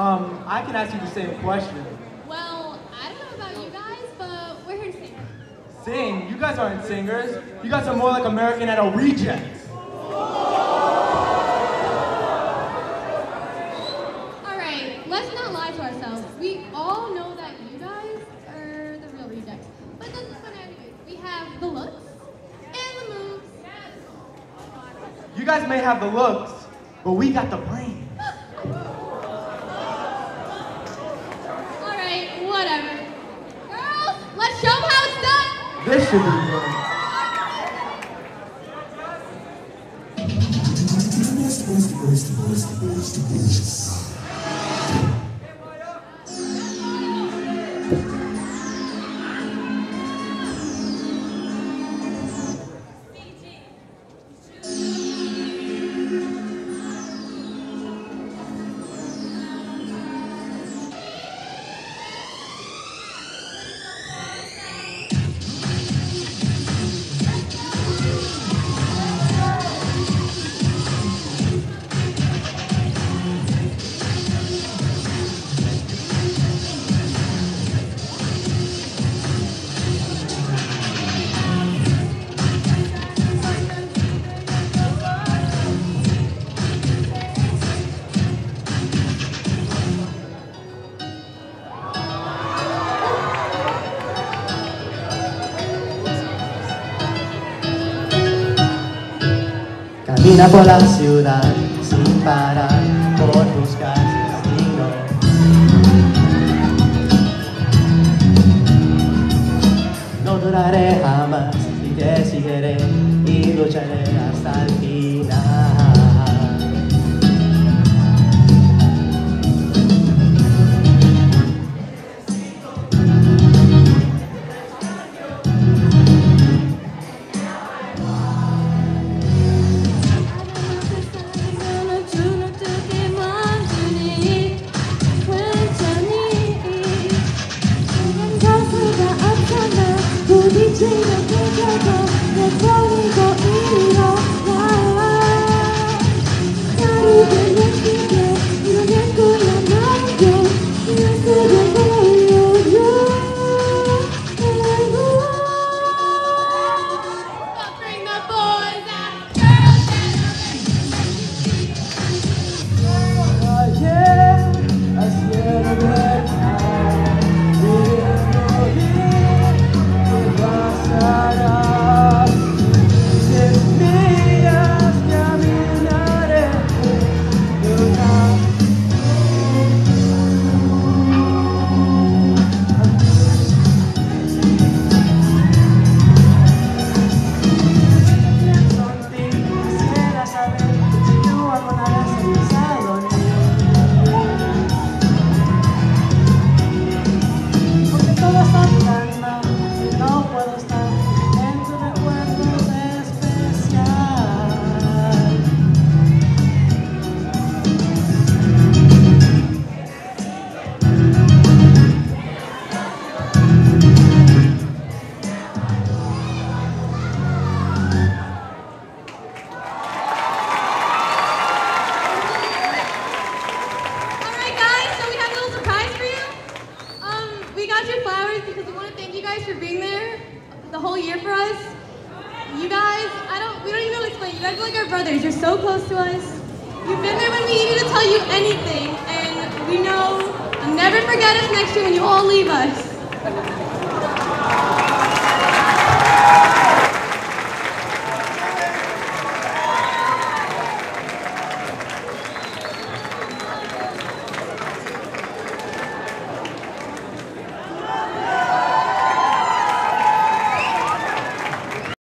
Um, I can ask you the same question. Well, I don't know about you guys, but we're here to sing. Sing? You guys aren't singers. You guys are more like American Idol rejects. All right, let's not lie to ourselves. We all know that you guys are the real rejects. But that's fun anyway. We have the looks and the moves. You guys may have the looks, but we got the brain. This should be good. Camina por la ciudad sin parar por buscar destino. No duraré jamás y te seguiré y lucharé hasta el see 想走，也走 guys for being there the whole year for us. You guys, I don't, we don't even know how to explain. You guys are like our brothers. You're so close to us. You've been there when we needed to tell you anything, and we know you'll never forget us next year when you all leave us.